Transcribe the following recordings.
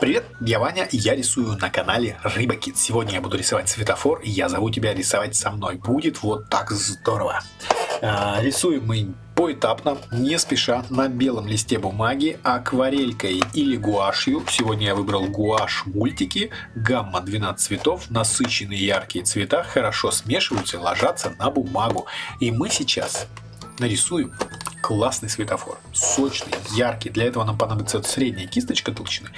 Я Ваня, я рисую на канале Рыба Кит. Сегодня я буду рисовать светофор, и я зову тебя рисовать со мной. Будет вот так здорово. А, рисуем мы поэтапно, не спеша, на белом листе бумаги, акварелькой или гуашью. Сегодня я выбрал гуашь мультики, гамма 12 цветов, насыщенные яркие цвета, хорошо смешиваются ложатся на бумагу. И мы сейчас нарисуем классный светофор. Сочный, яркий. Для этого нам понадобится средняя кисточка толщины,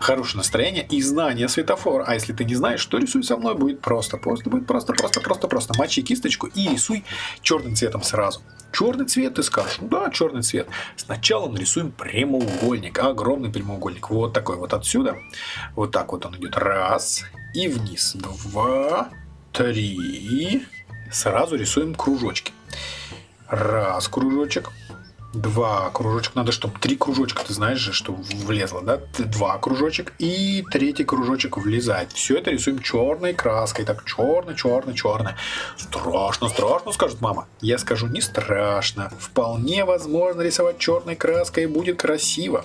хорошее настроение и знание светофора. А если ты не знаешь, что рисуй со мной, будет просто. Просто будет просто, просто, просто, просто. Мочи кисточку и рисуй черным цветом сразу. Черный цвет, ты скажешь, ну да, черный цвет. Сначала нарисуем прямоугольник, огромный прямоугольник. Вот такой вот отсюда. Вот так вот он идет. Раз. И вниз. Два. Три. Сразу рисуем кружочки. Раз кружочек два кружочка. Надо, чтобы три кружочка, ты знаешь же, что влезло, да? Два кружочек и третий кружочек влезает. Все это рисуем черной краской. Так, черно, черно, черно. Страшно, страшно, скажет мама. Я скажу, не страшно. Вполне возможно рисовать черной краской будет красиво.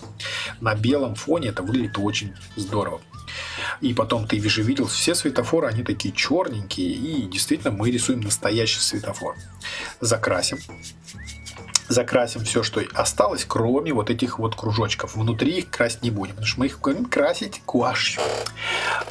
На белом фоне это выглядит очень здорово. И потом ты же видел, все светофоры, они такие черненькие. И действительно мы рисуем настоящий светофор. Закрасим закрасим все, что осталось, кроме вот этих вот кружочков. Внутри их красить не будем, потому что мы их будем красить гуашью.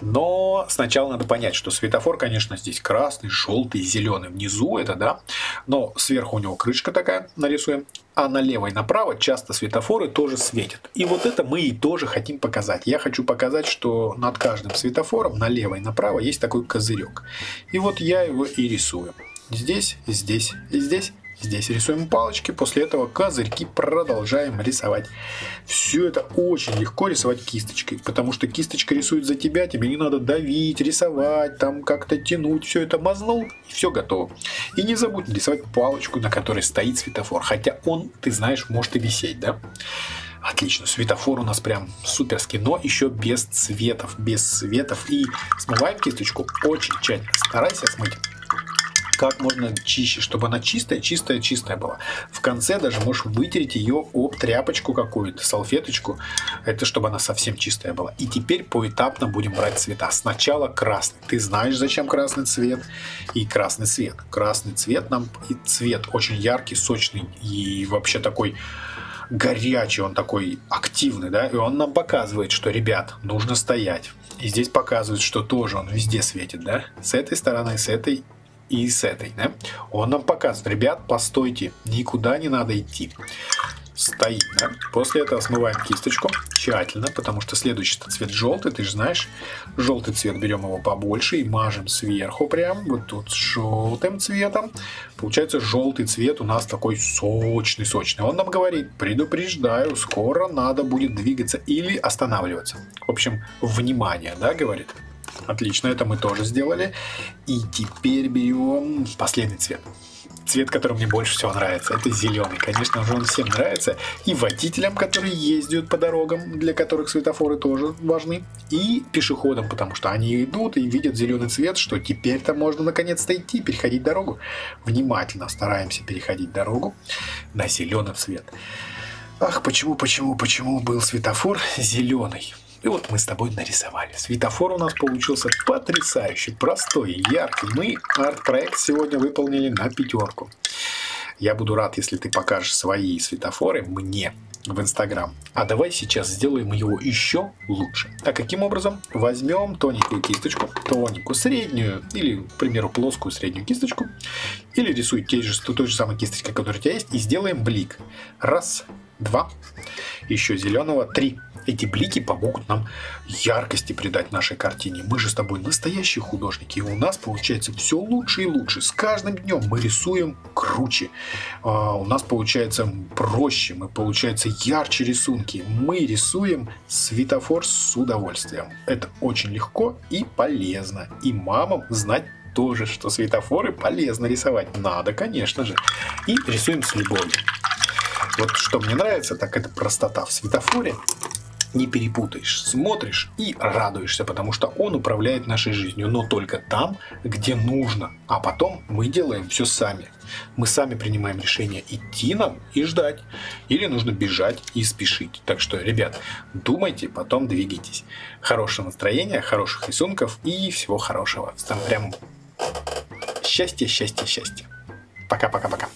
Но сначала надо понять, что светофор, конечно, здесь красный, желтый, зеленый внизу, это да, но сверху у него крышка такая, нарисуем, а налево и направо часто светофоры тоже светят. И вот это мы и тоже хотим показать. Я хочу показать, что над каждым светофором налево и направо есть такой козырек. И вот я его и рисую. Здесь, здесь здесь Здесь рисуем палочки, после этого козырьки продолжаем рисовать. Все это очень легко рисовать кисточкой, потому что кисточка рисует за тебя, тебе не надо давить, рисовать, там как-то тянуть, все это мазнул и все готово. И не забудь рисовать палочку, на которой стоит светофор, хотя он, ты знаешь, может и висеть, да? Отлично, светофор у нас прям суперский, но еще без цветов, без цветов. И смываем кисточку очень тщательно, старайся смыть как можно чище, чтобы она чистая, чистая, чистая была. В конце даже можешь вытереть ее об тряпочку какую-то, салфеточку, это чтобы она совсем чистая была. И теперь поэтапно будем брать цвета. Сначала красный. Ты знаешь, зачем красный цвет и красный цвет. Красный цвет нам и цвет очень яркий, сочный и вообще такой горячий, он такой активный, да, и он нам показывает, что, ребят, нужно стоять. И здесь показывает, что тоже он везде светит, да, с этой стороны, с этой и с этой. Да? Он нам показывает, ребят, постойте, никуда не надо идти. Стоит, да? После этого смываем кисточку тщательно, потому что следующий цвет желтый, ты же знаешь. Желтый цвет берем его побольше и мажем сверху прям, вот тут желтым цветом. Получается желтый цвет у нас такой сочный, сочный. Он нам говорит, предупреждаю, скоро надо будет двигаться или останавливаться. В общем, внимание, да, говорит. Отлично, это мы тоже сделали. И теперь берем последний цвет. Цвет, который мне больше всего нравится, это зеленый. Конечно же, он всем нравится. И водителям, которые ездят по дорогам, для которых светофоры тоже важны. И пешеходам, потому что они идут и видят зеленый цвет, что теперь-то можно наконец-то идти, переходить дорогу. Внимательно стараемся переходить дорогу на зеленый цвет. Ах, почему, почему, почему был светофор зеленый? И вот мы с тобой нарисовали. Светофор у нас получился потрясающий, простой, яркий. Мы арт-проект сегодня выполнили на пятерку. Я буду рад, если ты покажешь свои светофоры мне в Инстаграм. А давай сейчас сделаем его еще лучше. А каким образом? Возьмем тоненькую кисточку, тоненькую, среднюю или, к примеру, плоскую среднюю кисточку. Или рисуй той же, той же самой кисточкой, которая у тебя есть, и сделаем блик. Раз, два, еще зеленого, три. Эти блики помогут нам яркости придать нашей картине. Мы же с тобой настоящие художники, и у нас получается все лучше и лучше. С каждым днем мы рисуем круче. А, у нас получается проще, мы получается ярче рисунки. Мы рисуем светофор с удовольствием. Это очень легко и полезно. И мамам знать тоже, что светофоры полезно рисовать. Надо, конечно же. И рисуем с любовью. Вот что мне нравится, так это простота в светофоре не перепутаешь. Смотришь и радуешься, потому что он управляет нашей жизнью, но только там, где нужно. А потом мы делаем все сами. Мы сами принимаем решение идти нам и ждать. Или нужно бежать и спешить. Так что, ребят, думайте, потом двигайтесь. Хорошего настроения, хороших рисунков и всего хорошего. Там прям счастье, счастье, счастье. Пока-пока-пока.